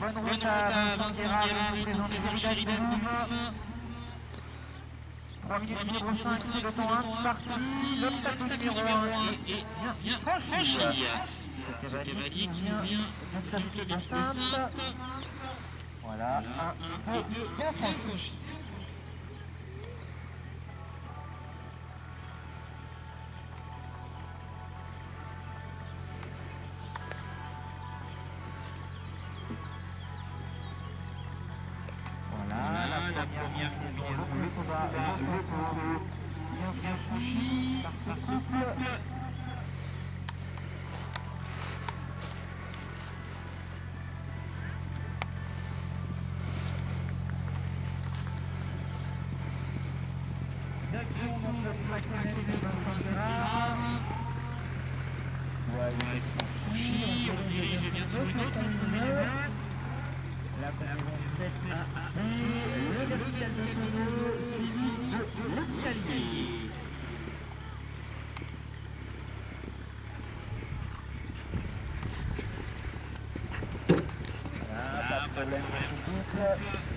Bonne route à Vincent Guérard, de Louvre. 3 minutes numéro 5, c'est le temps 1, parti. L'obstacle numéro 1 est bien franchi. C'est Cavalier qui vient la simple. Voilà, un peu bien franchi. La première combinaison, bien par ce la connectée de Vincent Gérard. Ouais, ouais, franchi, on dirige bien sûr une autre combinaison. La combinaison 7 à 1, de tonneau suivi de dans ce couple.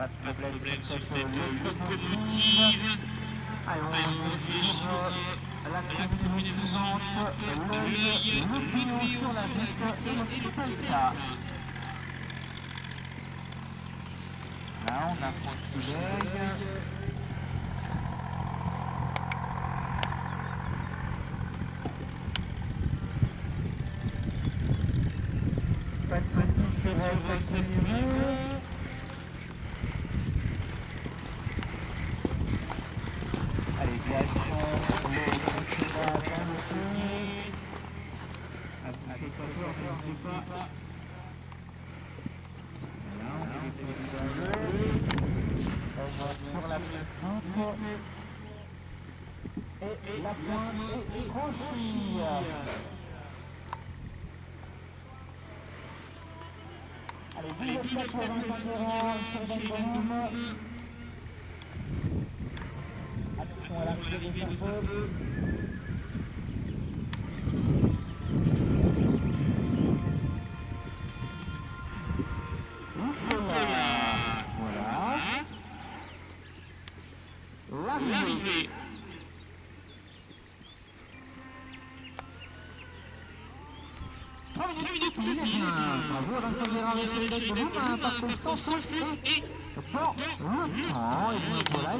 Pas de problème sur cette locomotive. Allez, on la combinaison suivante, l'œil, tuyau sur la vitre et le. Là, on approche l'œil. Pas de soucis sur cette numéro. Allez, direction le précédent dans le fond. Approchez pas fort, n'hésitez pas. Voilà, on dépose dans l'eau. On va sur la la. Allez, 10 pour Vincent Guérard sur Bonbonne. Attention à l'arrivée des Bravo Vincent Gérard et un parcours sans souffle et. Et voilà,